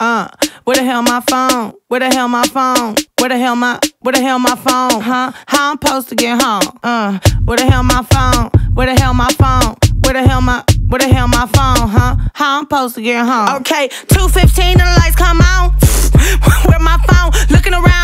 Uh, where the hell my phone? Where the hell my phone? Where the hell my where the hell my phone? Huh? How I'm supposed to get home? Uh, where the hell my phone? Where the hell my phone? Where the hell my where the hell my phone? Huh? How I'm supposed to get home? Okay, two fifteen and the lights come on. where my phone? Looking around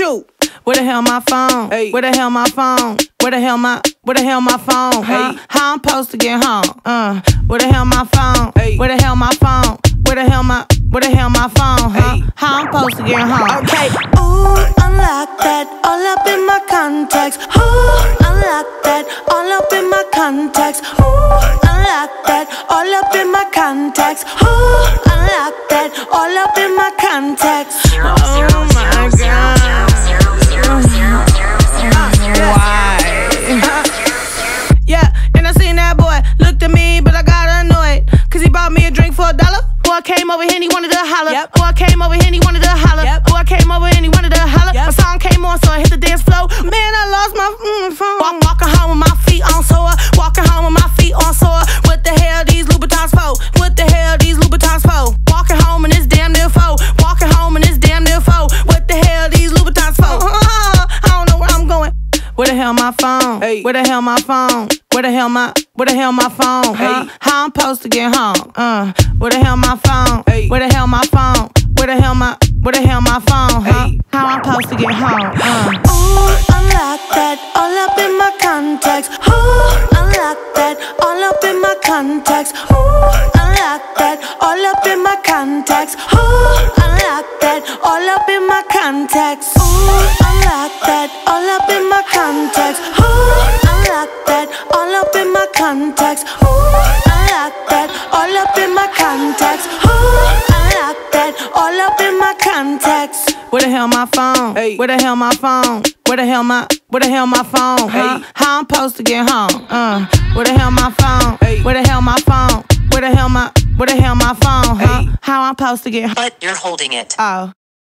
What's up with you? Where the hell my phone? Hey. Where the hell my phone? Where the hell my where the hell my phone? Huh? Hey. How I'm supposed to get home? Uh, where the hell my phone? Hey. Where the hell my phone? Where the hell my where the hell my phone? Huh? Hey. How I'm supposed to get home? Okay. Ooh, unlock that all up in my contacts. Ooh, unlock that all up in my contacts. Ooh, unlock that all up in my contacts. Ooh, unlock that all up in my contacts. Oh drink for a dollar. Boy came over here and he wanted to holler. Yep. Boy came over here and he wanted to holler. Yep. Boy came over and he wanted to holler. Yep. My song came on, so I hit the dance floor. Man, I lost my mm, phone. Walk, walking home with my feet on sore. Walking home with my feet on sore. What the hell these Louboutins for? What the hell these Louboutins for? Walking home and it's damn near foe. Walking home and it's damn near foe. What the hell these Louboutins for? I don't know where I'm going. Where the hell my phone? Hey. Where the hell my phone? Where the hell my where the hell my phone? Huh? Hey. How I'm supposed to get home? Uh, where the hell my phone? Hey. Where the hell my phone? Where the hell my where the hell my phone? Huh? Hey. How I'm supposed to get home? Uh. Ooh, unlock that all up in my contacts. Ooh, unlock that all up in my contacts. Ooh, unlock that all up in my contacts. Ooh, unlock that all up in my contacts. Ooh, unlock that all up in my contacts. Contacts. Ooh, unlock that all up in my contacts. Ooh, unlock that all up in my contacts. Where the hell my phone? Hey. Where the hell my phone? Where the hell my where the hell my phone? Huh? Hey. How I'm supposed to get home? Uh, where the hell my phone? Hey. Where the hell my phone? Where the hell my where the hell my phone? Huh? Hey. How I'm supposed to get home? But you're holding it. Oh.